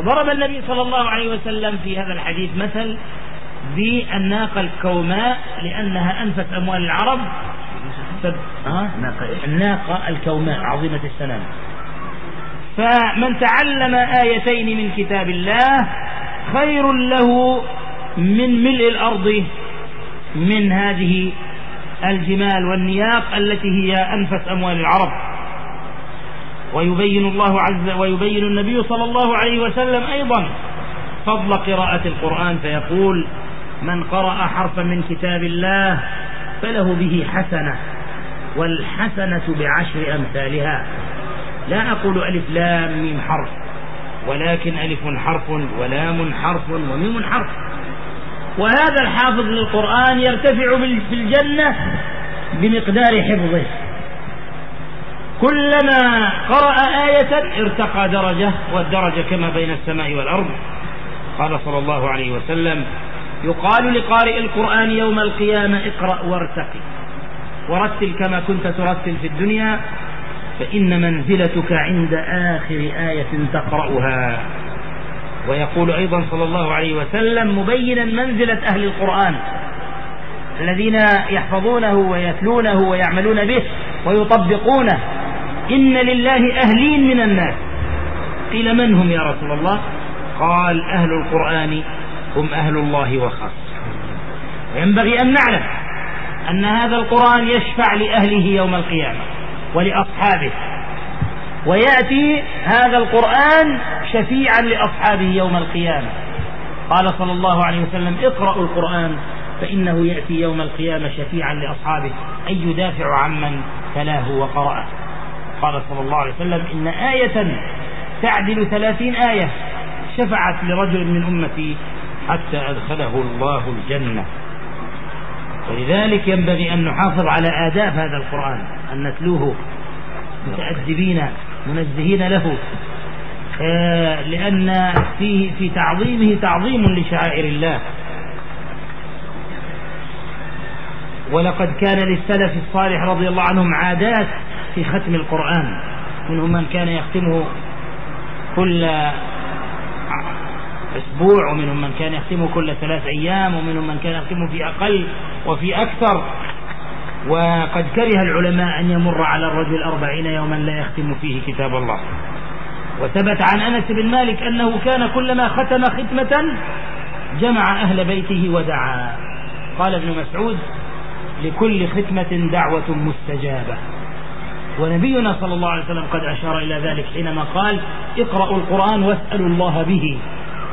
وضرب النبي صلى الله عليه وسلم في هذا الحديث مثل بالناقة الكوماء لأنها أنفس أموال العرب. الناقة الكوماء عظيمة السنام فمن تعلم آيتين من كتاب الله خير له من ملء الأرض من هذه الجمال والنياق التي هي أنفس أموال العرب. ويبين الله عز ويبين النبي صلى الله عليه وسلم أيضا فضل قراءة القرآن فيقول من قرأ حرفا من كتاب الله فله به حسنة والحسنة بعشر أمثالها. لا أقول ألف لام ميم حرف ولكن ألف حرف ولام حرف وميم حرف. وهذا الحافظ للقرآن يرتفع في الجنة بمقدار حفظه. كلما قرأ آية ارتقى درجة والدرجة كما بين السماء والأرض. قال صلى الله عليه وسلم يقال لقارئ القرآن يوم القيامة اقرأ وارتقي. ورتل كما كنت ترتل في الدنيا فإن منزلتك عند آخر آية تقرأها. ويقول أيضا صلى الله عليه وسلم مبينا منزلة أهل القرآن الذين يحفظونه ويتلونه ويعملون به ويطبقونه. إن لله أهلين من الناس. قيل من هم يا رسول الله؟ قال أهل القرآن هم أهل الله وخاصة وينبغي أن نعلم أن هذا القرآن يشفع لأهله يوم القيامة ولأصحابه. ويأتي هذا القرآن شفيعا لأصحابه يوم القيامة. قال صلى الله عليه وسلم اقرأوا القرآن فإنه يأتي يوم القيامة شفيعا لأصحابه. أي يدافع عمن تلاه وقرأه. قال صلى الله عليه وسلم إن آية تعدل ثلاثين آية شفعت لرجل من أمتي حتى أدخله الله الجنة. ولذلك ينبغي أن نحافظ على آداب هذا القرآن أن نتلوه متأدبين منزهين له آه، لأن فيه في تعظيمه تعظيم لشعائر الله. ولقد كان للسلف الصالح رضي الله عنهم عادات في ختم القرآن منهم من كان يختمه كل أسبوع ومنهم من كان يختمه كل ثلاث أيام ومنهم من كان يختمه في أقل وفي أكثر. وقد كره العلماء أن يمر على الرجل أربعين يوما لا يختم فيه كتاب الله. وثبت عن أنس بن مالك أنه كان كلما ختم ختمة جمع أهل بيته ودعا. قال ابن مسعود لكل ختمة دعوة مستجابة. ونبينا صلى الله عليه وسلم قد أشار إلى ذلك حينما قال اقرأوا القرآن واسألوا الله به.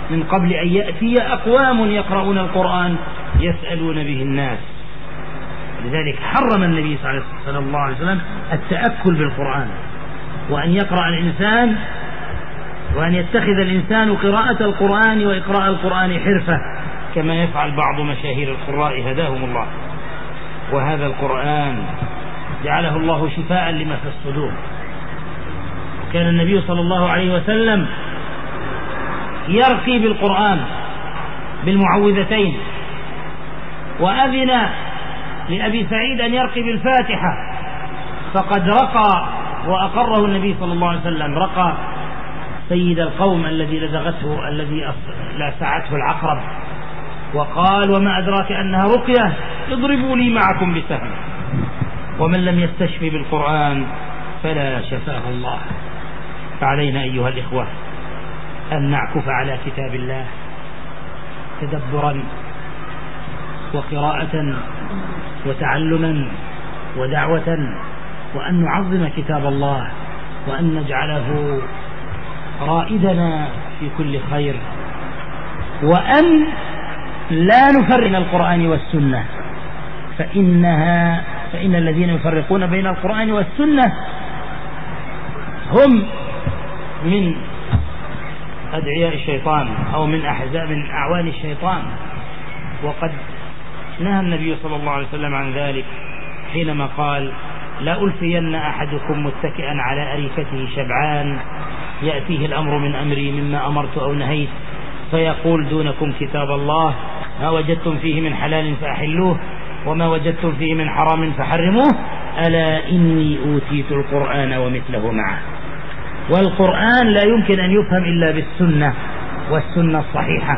من قبل أن يأتي أقوام يقرؤون القرآن يسألون به الناس. لذلك حرم النبي صلى الله عليه وسلم التأكل بالقرآن. وأن يقرأ الإنسان وأن يتخذ الإنسان قراءة القرآن وإقراء القرآن حرفة كما يفعل بعض مشاهير القراء هداهم الله. وهذا القرآن جعله الله شفاء لما في الصدور. كان النبي صلى الله عليه وسلم يرقي بالقرآن بالمعوذتين. وأذن لأبي سعيد أن يرقي بالفاتحة. فقد رقى وأقره النبي صلى الله عليه وسلم. رقى سيد القوم الذي لدغته الذي لاسعته العقرب. وقال وما أدراك أنها رقية اضربوا لي معكم بسهم. ومن لم يستشفي بالقرآن فلا شفاه الله. فعلينا أيها الإخوة أن نعكف على كتاب الله تدبرا وقراءة وتعلما ودعوة وأن نعظم كتاب الله وأن نجعله رائدنا في كل خير وأن لا نفرق القرآن والسنة فإنها فإن الذين يفرقون بين القرآن والسنة هم من أدعياء الشيطان أو من أحزاب من أعوان الشيطان. وقد نهى النبي صلى الله عليه وسلم عن ذلك حينما قال لا ألفين أحدكم متكئا على أريكته شبعان. يأتيه الأمر من أمري مما أمرت أو نهيت. فيقول دونكم كتاب الله. ما وجدتم فيه من حلال فأحلوه. وما وجدتم فيه من حرام فحرموه. ألا إني أوتيت القرآن ومثله معه. والقرآن لا يمكن أن يفهم إلا بالسنة والسنة الصحيحة.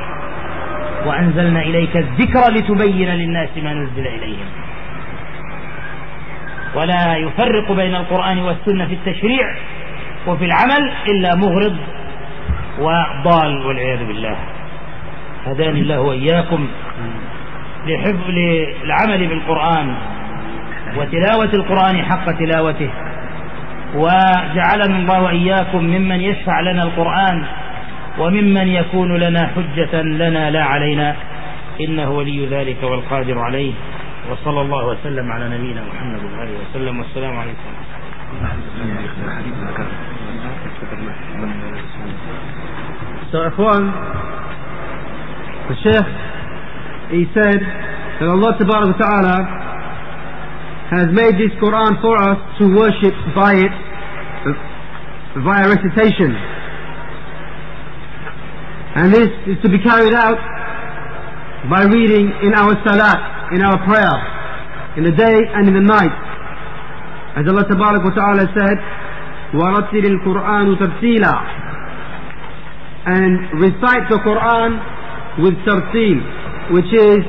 وأنزلنا إليك الذكر لتبين للناس ما نزل إليهم. ولا يفرق بين القرآن والسنة في التشريع وفي العمل إلا مغرض وضال والعياذ بالله. هداني الله وإياكم. لحفظ للعمل بالقرآن وتلاوة القرآن حق تلاوته. وجعلنا الله وإياكم ممن يشفع لنا القرآن وممن يكون لنا حجة لنا لا علينا. إنه ولي ذلك والقادر عليه. وصلى الله وسلم على نبينا محمد وآله وسلم. والسلام عليكم. So Sheikh, he said that Allah Ta'ala has made this Quran for us to worship by it via recitation. And this is to be carried out by reading in our salat, in our prayer, in the day and in the night. As Allah Ta'ala said, وَرَتِّلِ الْقُرْآنُ تَرْتِيلًا and recite the Quran with tartil, which is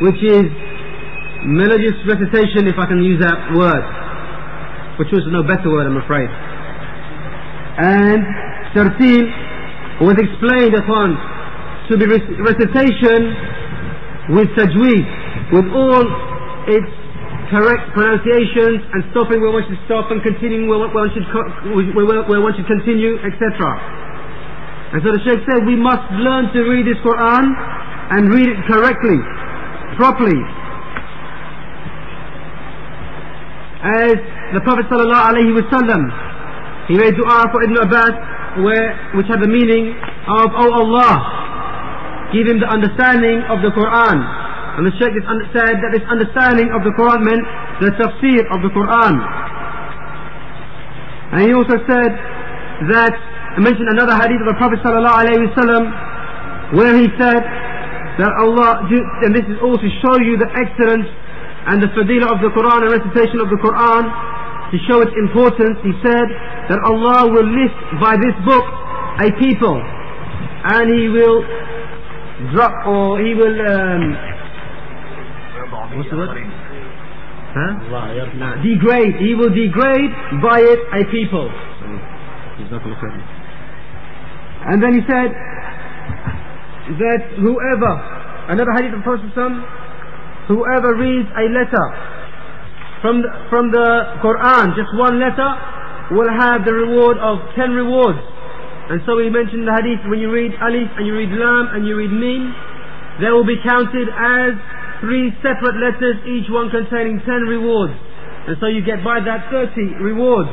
which is melodious recitation, if I can use that word, which was no better word, I'm afraid. And tartil was explained upon to be recitation with tajweed, with all its correct pronunciations and stopping where one should stop and continuing where one should, where one should continue, etc. And so the Shaykh said we must learn to read this Quran and read it correctly, properly. As the Prophet ﷺ, he made dua for Ibn Abbas where, which had the meaning of, Oh Allah, give him the understanding of the Quran and the Shaykh said that this understanding of the Quran meant the tafsir of the Quran. And he also said that, I mentioned another hadith of the Prophet ﷺ where he said that Allah, and this is all to show you the excellence and the fadilah of the Quran and recitation of the Quran, to show its importance, he said that Allah will lift by this book a people and he will drop or he will um, What's the word? Huh? Degrade. He will degrade by it a people. And then he said that whoever, another hadith of Prophet whoever reads a letter from the, from the Quran, just one letter, will have the reward of ten rewards. And so he mentioned the hadith when you read Alif and you read Lam and you read Mim, they will be counted as three separate letters, each one containing ten rewards. And so you get by that 30 rewards.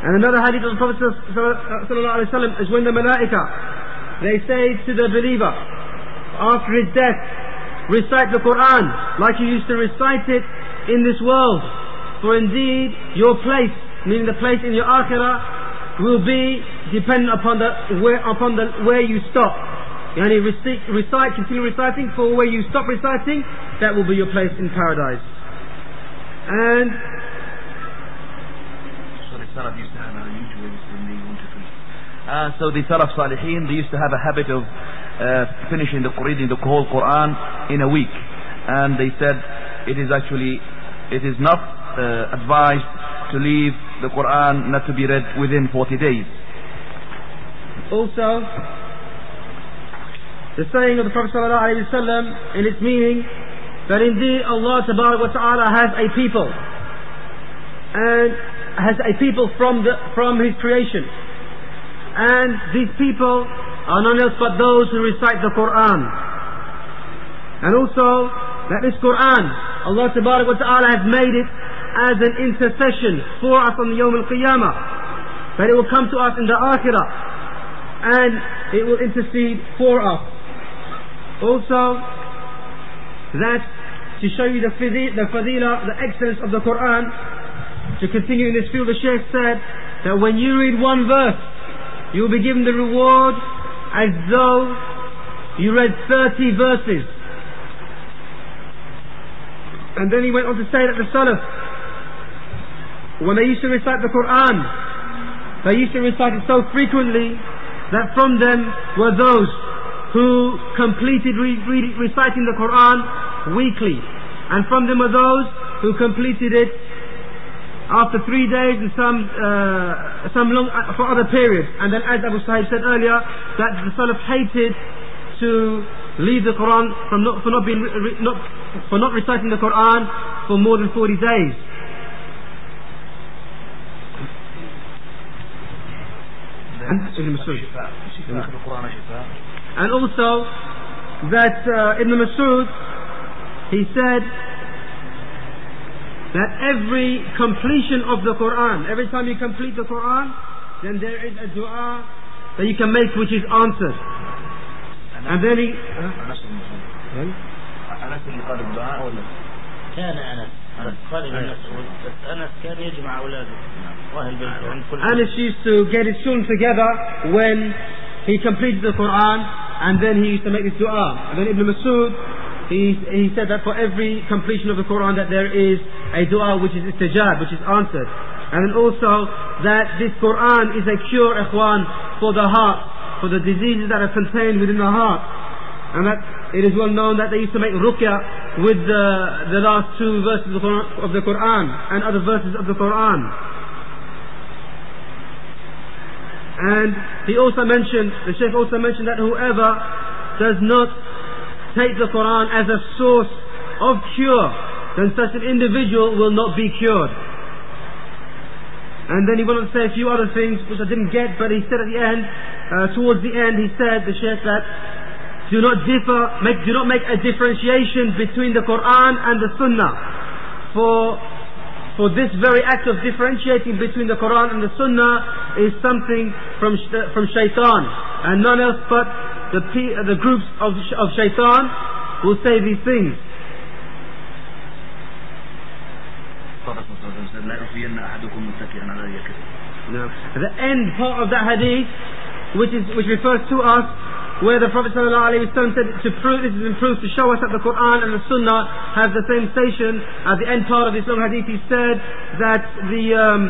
And another hadith of the Prophet ﷺ is when the malaika, they say to the believer, after his death, recite the Quran like you used to recite it in this world. For indeed, your place, meaning the place in your akhirah, will be dependent upon the where upon the where you stop. Yani recite, recite, continue reciting for where you stop reciting, that will be your place in paradise. And uh, so the Salaf Salihin, they used to have a habit of uh, finishing the reading the whole Quran in a week. And they said it is actually, it is not uh, advised to leave the Quran not to be read within 40 days. Also, the saying of the Prophet ﷺ in its meaning that indeed Allah wa Ta'ala has a people and has a people from the from His creation, and these people are none else but those who recite the Quran. And also that this Quran, Allah Subhanahu wa Ta'ala has made it as an intercession for us on the Yawm al-Qiyamah. That it will come to us in the Akhirah and it will intercede for us. Also, that to show you the, the fadila, the excellence of the Quran, to continue in this field, the Shaykh said that when you read one verse, you will be given the reward as though you read 30 verses. And then he went on to say that the Salaf, when they used to recite the Quran, they used to recite it so frequently that from them were those who completed re- re- reciting the Quran weekly. And from them were those who completed it after three days and some, uh, some long, uh, for other periods. And then as Abu Sahib said earlier, that the Salaf hated to leave the Quran from not, for not being, not, for not reciting the Quran for more than 40 days. And also that uh, Ibn Masud, he said that every completion of the Quran, every time you complete the Quran, then there is a dua that you can make which is answered. And then he... كان أنس قال ابن مسعود بس أنس كان يجمع أولاده وأهل بيته عند كل Anas used to get his children together when he completed the Quran and then he used to make this dua. And then Ibn Masud, he, said that for every completion of the Quran that there is a dua which is istajab, which is answered. And then also that this Quran is a cure, ikhwan, for the heart, for the diseases that are contained within the heart. And that it is well known that they used to make ruqya with the, the last two verses of the, Quran, of the Quran and other verses of the Quran. And he also mentioned, the Shaykh also mentioned that whoever does not take the Quran as a source of cure, then such an individual will not be cured. And then he went on to say a few other things which I didn't get, but he said at the end, uh, towards the end, he said, the Shaykh, that do not differ, make, do not make a differentiation between the Quran and the Sunnah. For, for this very act of differentiating between the Quran and the Sunnah is something from, from shaitan. And none else but the, the groups of, of shaitan will say these things. The end part of that hadith, which is which refers to us, where the Prophet ﷺ said to prove this is in proof to show us that the Quran and the Sunnah have the same station. At the end part of this long hadith, he said that the um,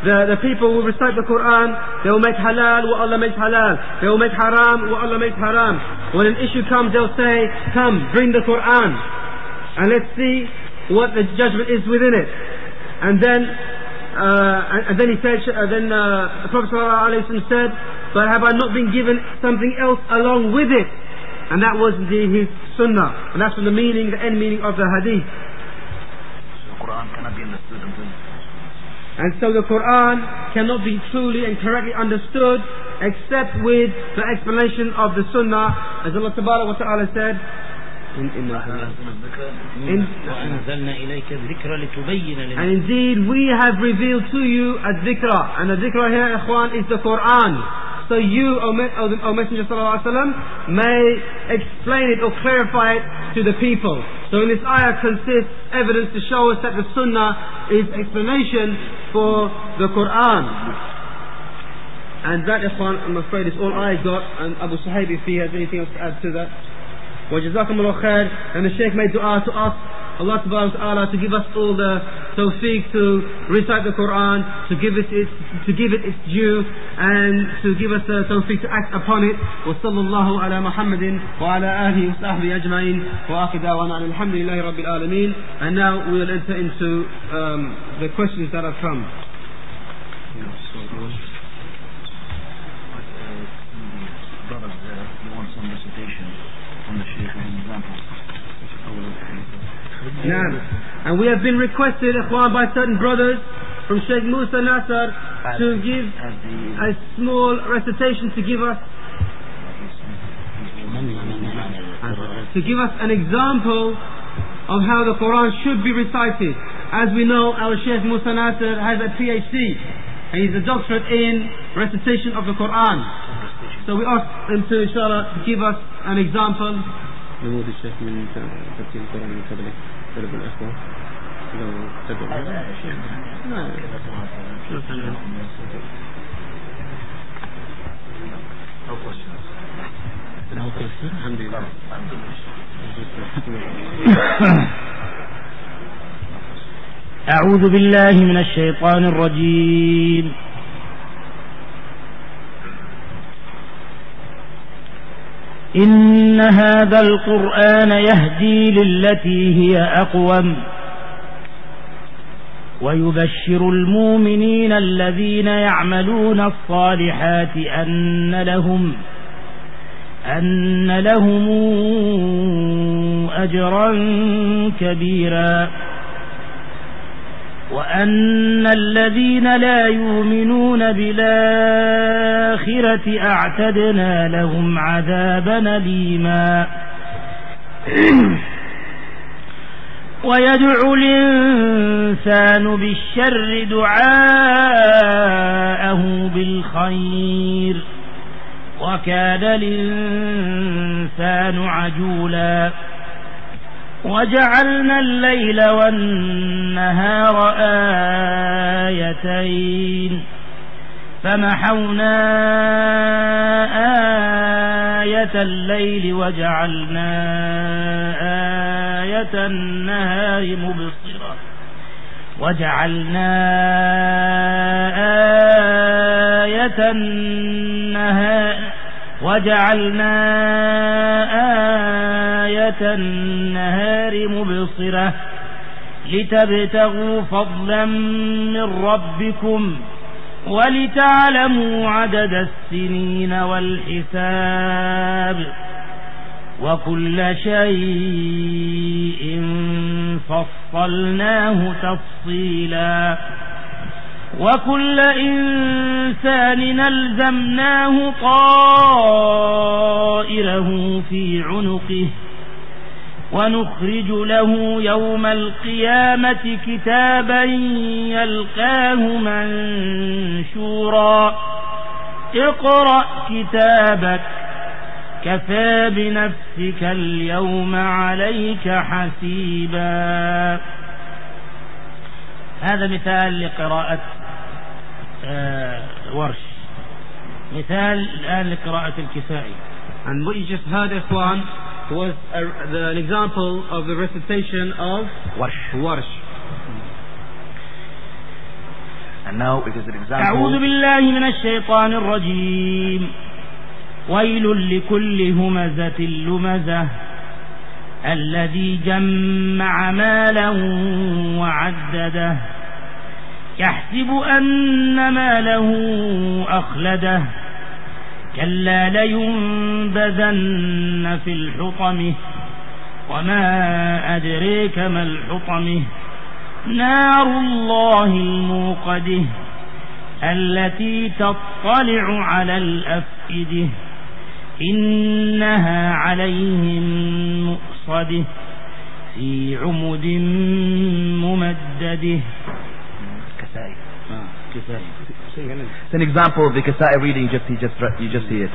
the, the people will recite the Quran, they will make halal what Allah makes halal. They will make haram what Allah makes haram. When an issue comes, they'll say, come, bring the Quran. And let's see what the judgment is within it. And then, uh, and, and, then he said, uh, then uh, the Prophet ﷺ said, but have I not been given something else along with it? And that was the, his sunnah. And that's from the meaning, the end meaning of the hadith. The Quran cannot be understood until and so the Quran cannot be truly and correctly understood except with the explanation of the Sunnah, as Allah Subhanahu wa Ta'ala said. In, in, in, and indeed we have revealed to you a dhikra. And the dhikra here ikhwan is the Quran. So you O, o Messenger sallallahu alaihi wasallam may explain it or clarify it to the people. So in this ayah consists evidence to show us that the sunnah is explanation for the Quran. And that, ikhwan, I'm afraid is all I got. And Abu Sahib, if he has anything else to add to that. وجزاكم الله خير. And the Shaykh made dua to us, Allah Ta'ala, to give us all the tawfiq to recite the Quran, to give it its, to give it its due, and to give us the tawfiq to act upon it. وصلى الله على محمد وعلى آله وصحبه أجمعين وآخر دعوانا الحمد لله رب العالمين. And now we will enter into um, the questions that have come. And we have been requested, ikhwan, by certain brothers from Sheikh Musa Nasser to give a small recitation to give us to give us an example of how the Quran should be recited. As we know, our Sheikh Musa Nasser has a PhD and he's a doctorate in recitation of the Quran. So we ask him to, inshallah, give us an example. طلب الإخوة. لو تدعو. لا الحمد لله. أعوذ بالله من الشيطان الرجيم. إن هذا القرآن يهدي للتي هي أقوم ويبشر المؤمنين الذين يعملون الصالحات أن لهم أن لهم أجرا كبيرا وأن الذين لا يؤمنون بالآخرة أعتدنا لهم عذابا ليما ويدعو الإنسان بالشر دعاءه بالخير. وكان الإنسان عجولا. وجعلنا الليل والنهار آيتين فمحونا آية الليل وجعلنا آية النهار مبصرة وجعلنا آية النهار وجعلنا آية النهار مبصرة لتبتغوا فضلا من ربكم ولتعلموا عدد السنين والحساب وكل شيء فصلناه تفصيلا وكل إنسان ألزمناه طائره في عنقه ونخرج له يوم القيامة كتابا يلقاه منشورا. اقرأ كتابك. كفى بنفسك اليوم عليك حسيبا. هذا مثال لقراءة آه، ورش. مثال الآن لقراءة الكسائي. And what you just heard this one was a, the, an example of the recitation of ورش. ورش. And now it is an example أعوذ بالله من الشيطان الرجيم. ويل لكل همزة لمزة الذي جمع ماله وعدده. يحسب أن ماله أخلده. كلا لينبذن في الحطمه وما أدريك ما الحطمه نار الله الموقده التي تطلع على الأفئدة. إنها عليهم مؤصدة. في عمد ممددة. It's an example of the Kasai reading. Just you just you just see it.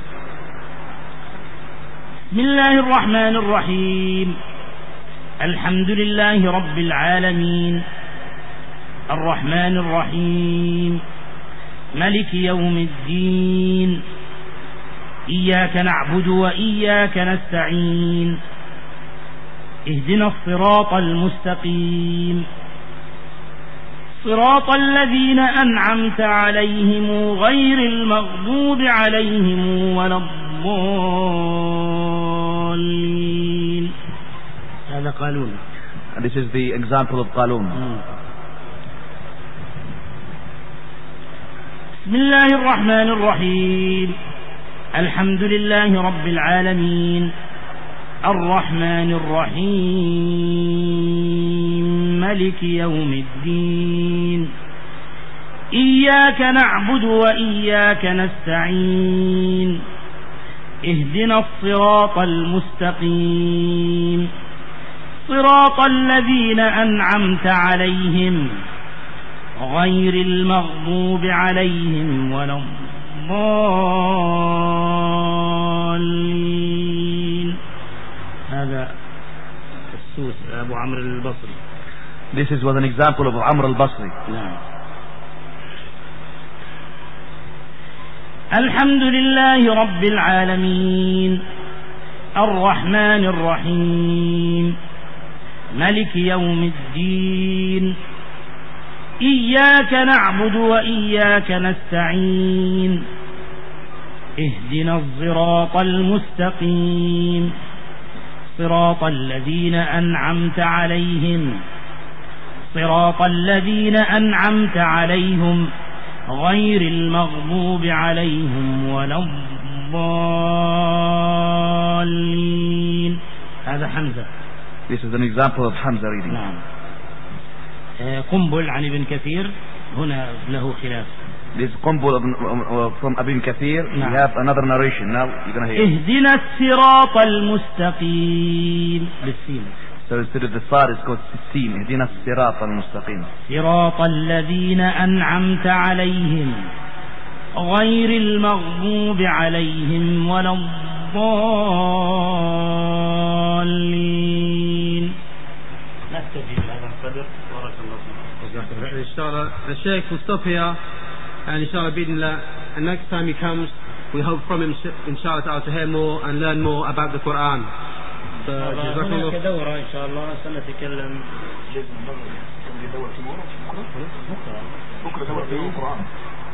بسم الله الرحمن الرحيم الحمد لله رب العالمين الرحمن الرحيم ملك يوم الدين إياك نعبد وإياك نستعين اهدنا الصراط المستقيم صراط الذين أنعمت عليهم غير المغضوب عليهم ولا الضالين. هذا قالون. And this is the example of Qalun. بسم الله الرحمن الرحيم. الحمد لله رب العالمين. الرحمن الرحيم. ملك يوم الدين. إياك نعبد وإياك نستعين. اهدنا الصراط المستقيم. صراط الذين أنعمت عليهم غير المغضوب عليهم ولا الضالين. هذا السوس أبو عمرو البصري. This is was an example of Amr al-Basri. نعم. الحمد لله رب العالمين. الرحمن الرحيم. ملك يوم الدين. إياك نعبد وإياك نستعين. اهدنا الصراط المستقيم. صراط الذين أنعمت عليهم. صراط الذين أنعمت عليهم غير المغضوب عليهم ولا الضالين هذا حمزة This is an example of Hamza reading. نعم قنبل عن ابن كثير هنا له خلاف This is Qumbul from Kathir. We نعم. have another narration now. You're going to hear. اهدنا الصراط المستقيم بالسين So instead of the sad, it's called Sin. اهدنا الصراط المستقيم. صراط الذين أنعمت عليهم غير المغضوب عليهم ولا الضالين نكتفي بهذا القدر بارك الله فيك Inshallah, the Sheikh will stop here, and inshallah, bidnillah, and next time he comes, we hope from him, inshallah, to hear more and learn more about the Quran. So, هناك jazakallah. دورة إن شاء الله سنتكلم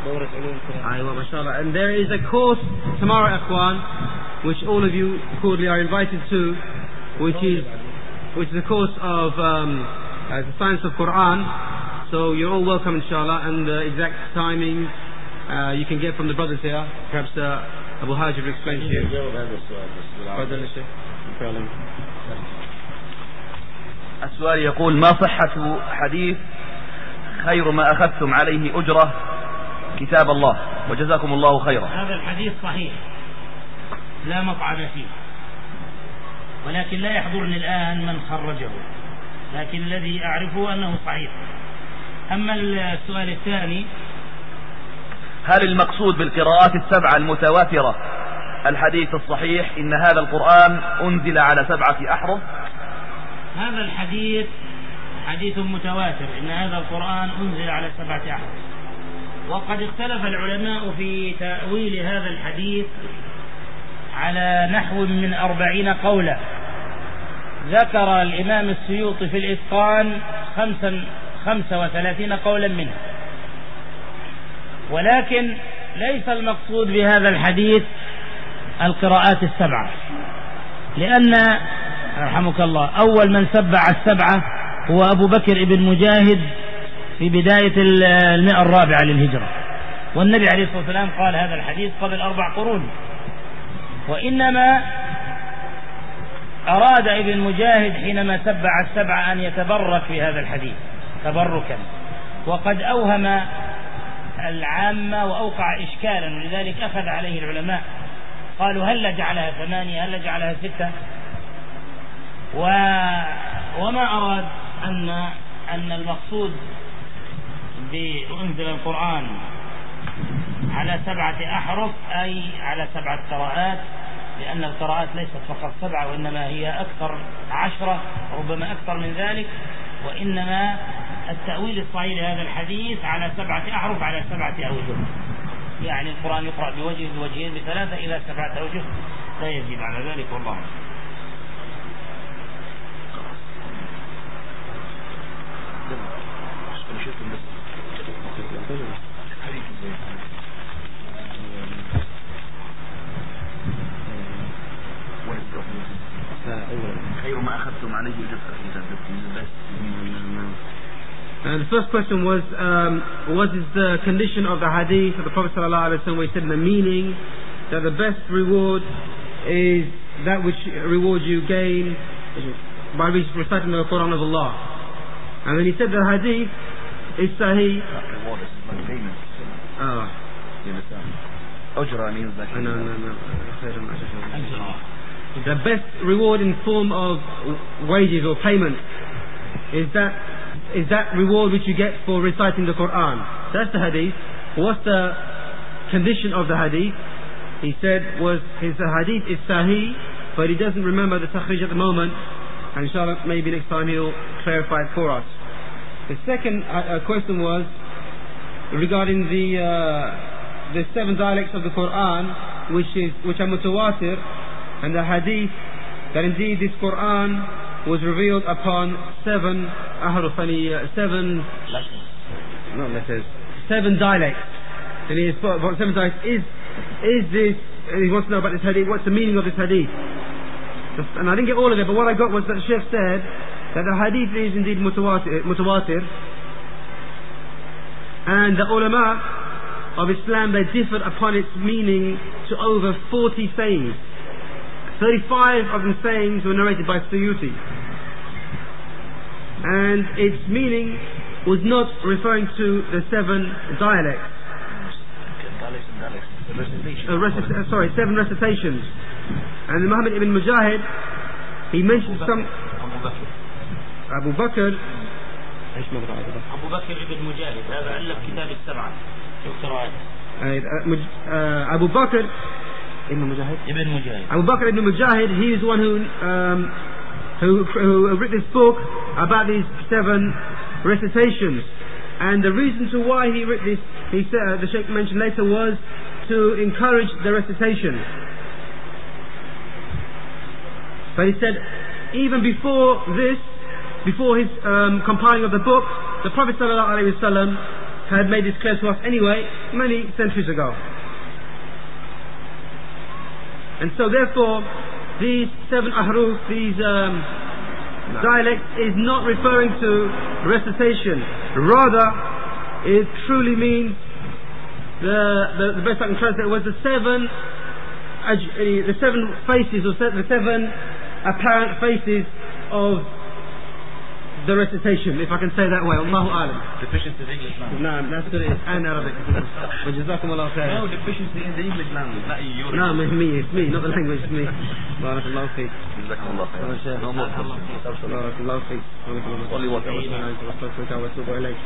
دورة علوم القرآن Aywa, mashallah. And there is a course tomorrow, Akhwan, which all of you cordially are invited to, which is which is a course of um, uh, the science of Quran. So you're all welcome, inshallah. And the exact timing uh, you can get from the brothers here. Perhaps uh, Abu Hajj will explain to you. السؤال. فعلا. يقول ما صحة حديث خير ما أخذتم عليه أجرة كتاب الله؟ وجزاكم الله خيرا. هذا الحديث صحيح. لا مطعن فيه. ولكن لا يحضرني الآن من خرجه. لكن الذي أعرفه أنه صحيح. أما السؤال الثاني هل المقصود بالقراءات السبعة المتواترة الحديث الصحيح إن هذا القرآن أنزل على سبعة أحرف. هذا الحديث حديث متواتر إن هذا القرآن أنزل على سبعة أحرف. وقد اختلف العلماء في تأويل هذا الحديث على نحو من أربعين قولا. ذكر الإمام السيوطي في الإتقان خمسا خمسة وثلاثين قولا منها ولكن ليس المقصود بهذا الحديث القراءات السبعة. لأن رحمك الله أول من سبع السبعة هو أبو بكر بن مجاهد في بداية المئة الرابعة للهجرة. والنبي عليه الصلاة والسلام قال هذا الحديث قبل أربع قرون. وإنما أراد ابن مجاهد حينما سبع السبعة أن يتبرك في هذا الحديث تبركا. وقد أوهم العامة وأوقع إشكالا ولذلك أخذ عليه العلماء قالوا هل جعلها ثمانية؟ هل جعلها ستة؟ و وما أراد أن أن المقصود بأنزل القرآن على سبعة أحرف أي على سبعة قراءات لأن القراءات ليست فقط سبعة وإنما هي أكثر عشرة ربما أكثر من ذلك وإنما التأويل الصحيح لهذا الحديث على سبعة أحرف على سبعة أوجه. يعني القرآن يقرأ بوجه بوجهين بثلاثة إلى سبعة أوجه لا يزيد على ذلك والله خير ما أخذتم عليه أجرة first question was, um, what is the condition of the hadith of the Prophet ﷺ where he said the meaning that the best reward is that which reward you gain by reciting the Quran of Allah. And then he said the hadith is sahih. That reward is Ah. You understand? Ujra means. No, no, no. The best reward in form of wages or payment is that is that reward which you get for reciting the Quran. That's the hadith. What's the condition of the hadith? He said was his hadith is sahih, but he doesn't remember the takhrij at the moment. And inshallah, maybe next time he'll clarify it for us. The second uh, uh, question was regarding the uh, the seven dialects of the Quran, which is which are mutawatir, and the hadith that indeed this Quran was revealed upon seven yani, uh, seven not letters, seven dialects. And he about seven dialects. Is, is this, he wants to know about this hadith, what's the meaning of this hadith? And I didn't get all of it, but what I got was that the Sheikh said that the hadith is indeed mutawatir, mutawatir and the ulama of Islam, they differed upon its meaning to over 40 sayings. 35 of the sayings were narrated by Suyuti. And its meaning was not referring to the seven dialects. Uh, recit- uh, sorry, seven recitations. And Muhammad ibn Mujahid, he mentioned some. Abu Bakr. ايش مقطع ابو بكر ابن مجاهد هذا الف كتاب السبعه دكتور Abu Bakr Ibn Mujahid. Ibn Mujahid. Abu Bakr ibn Mujahid, he is the one who, um, who, who wrote this book about these seven recitations. And the reason to why he wrote this, he said, uh, the Sheikh mentioned later, was to encourage the recitation. But he said, even before this, before his um, compiling of the book, the Prophet ﷺ had made this clear to us anyway, many centuries ago. And so therefore, these seven ahruf, these um, dialects, is not referring to recitation. Rather, it truly means the, the, the best I can translate was the seven the seven faces or the seven apparent faces of the recitation, if I can say that way. Allahu Alam. Deficiency in English language. No, that's good. And Arabic. وجزاكم الله خير. No, deficiency in the English language, not in your No, it's me, it's me, not the language, it's me. بارك الله فيك. جزاكم الله خير. يا شيخ. بارك الله فيك. صلي وسلم. وأستغفرك وأتوب إليك.